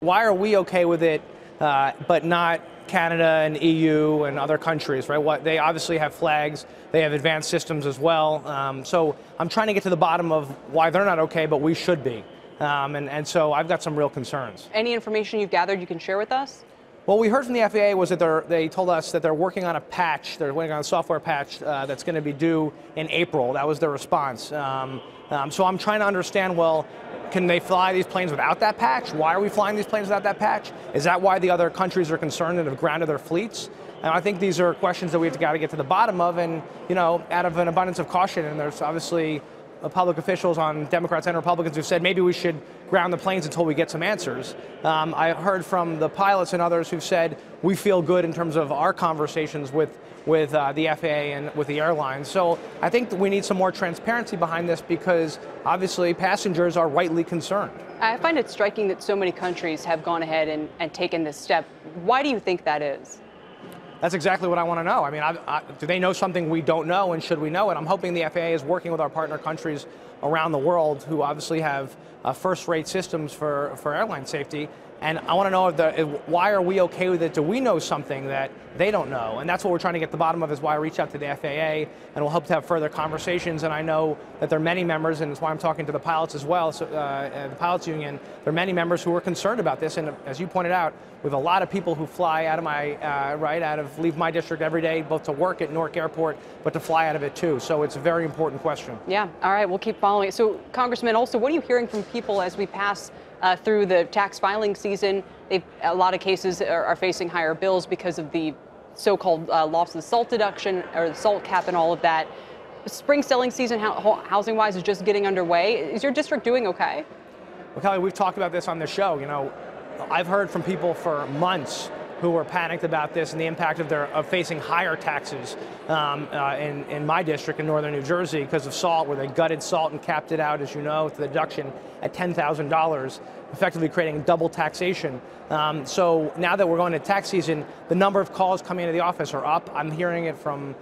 Why are we okay with it, uh, but not Canada and EU and other countries, right? What they obviously have flags, they have advanced systems as well. Um, so I'm trying to get to the bottom of why they're not okay, but we should be. Um, and, and so I've got some real concerns. Any information you've gathered you can share with us? What we heard from the FAA was that they told us that they're working on a patch, they're working on a software patch uh, that's going to be due in April. That was their response. Um, um, so I'm trying to understand, well, can they fly these planes without that patch? Why are we flying these planes without that patch? Is that why the other countries are concerned and have grounded their fleets? And I think these are questions that we've got to get to the bottom of, and you know, out of an abundance of caution. And there's obviously public officials on Democrats and Republicans who said maybe we should ground the planes until we get some answers. Um, I heard from the pilots and others who've said we feel good in terms of our conversations with with uh, the FAA and with the airlines. So I think we need some more transparency behind this because obviously passengers are rightly concerned. I find it striking that so many countries have gone ahead and, and taken this step. Why do you think that is? That's exactly what I want to know. I mean, I, I, do they know something we don't know, and should we know it? I'm hoping the FAA is working with our partner countries around the world who obviously have uh, first-rate systems for, for airline safety and I want to know the, why are we okay with it? Do we know something that they don't know? And that's what we're trying to get the bottom of is why I reached out to the FAA and we'll hope to have further conversations. And I know that there are many members, and that's why I'm talking to the pilots as well, so, uh, the pilots union, there are many members who are concerned about this. And as you pointed out, we have a lot of people who fly out of my, uh, right, out of, leave my district every day, both to work at Newark Airport, but to fly out of it too. So it's a very important question. Yeah, all right, we'll keep following it. So Congressman, also, what are you hearing from people as we pass uh, through the tax filing season. They've, a lot of cases are, are facing higher bills because of the so-called uh, loss of the SALT deduction or the SALT cap and all of that. Spring selling season, housing-wise, is just getting underway. Is your district doing okay? Well, Kelly, we've talked about this on the show. You know, I've heard from people for months who are panicked about this and the impact of their of facing higher taxes um, uh, in, in my district in northern New Jersey because of salt, where they gutted salt and capped it out, as you know, to the deduction at $10,000, effectively creating double taxation. Um, so now that we're going to tax season, the number of calls coming into the office are up. I'm hearing it from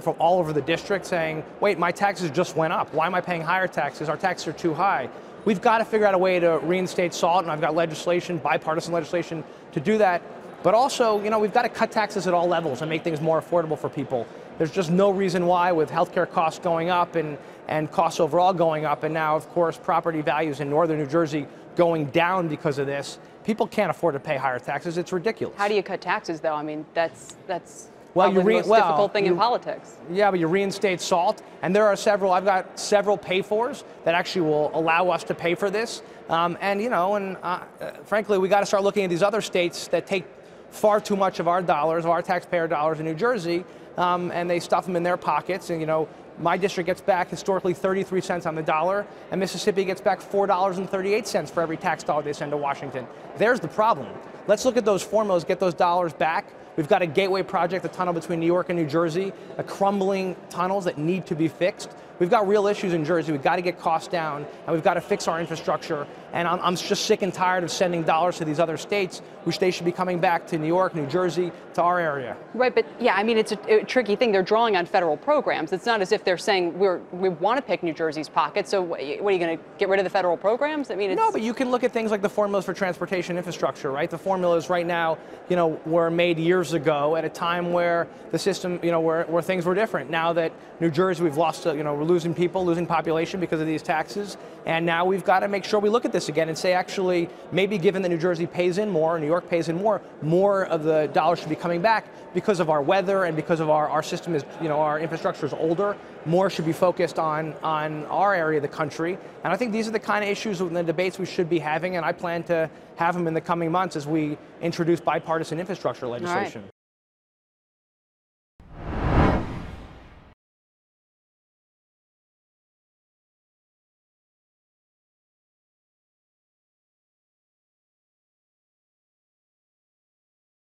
from all over the district saying, wait, my taxes just went up. Why am I paying higher taxes? Our taxes are too high. We've got to figure out a way to reinstate SALT, and I've got legislation, bipartisan legislation, to do that. But also, you know, we've got to cut taxes at all levels and make things more affordable for people. There's just no reason why, with healthcare costs going up and, and costs overall going up, and now, of course, property values in northern New Jersey going down because of this, people can't afford to pay higher taxes. It's ridiculous. How do you cut taxes, though? I mean, that's that's well, you re- the most well, difficult thing you, in politics. Yeah, but you reinstate SALT, and there are several. I've got several pay-fors that actually will allow us to pay for this. Um, and you know, and uh, uh, frankly, we got to start looking at these other states that take far too much of our dollars, of our taxpayer dollars in New Jersey, um, and they stuff them in their pockets. And you know, my district gets back historically 33 cents on the dollar, and Mississippi gets back $4.38 for every tax dollar they send to Washington. There's the problem. Let's look at those formulas, get those dollars back. We've got a gateway project, a tunnel between New York and New Jersey, a crumbling tunnels that need to be fixed. We've got real issues in Jersey. We've got to get costs down, and we've got to fix our infrastructure. And I'm, I'm just sick and tired of sending dollars to these other states, which they should be coming back to New York, New Jersey, to our area. Right, but yeah, I mean, it's a, a tricky thing. They're drawing on federal programs. It's not as if they're saying we're, we want to pick New Jersey's pocket. So what, are you going to get rid of the federal programs? I mean, no, but you can look at things like the formulas for transportation infrastructure, right? The formulas right now, you know, were made years ago at a time where the system, you know, where, where things were different. Now that New Jersey, we've lost, you know, we're losing people, losing population because of these taxes. And now we've got to make sure we look at this again and say, actually, maybe given that New Jersey pays in more, New York pays in more, more of the dollars should be coming back because of our weather and because of our, our system is, you know, our infrastructure is older. More should be focused on, on our area of the country. And I think these are the kind of issues and the debates we should be having, and I plan to have them in the coming months as we introduce bipartisan infrastructure legislation.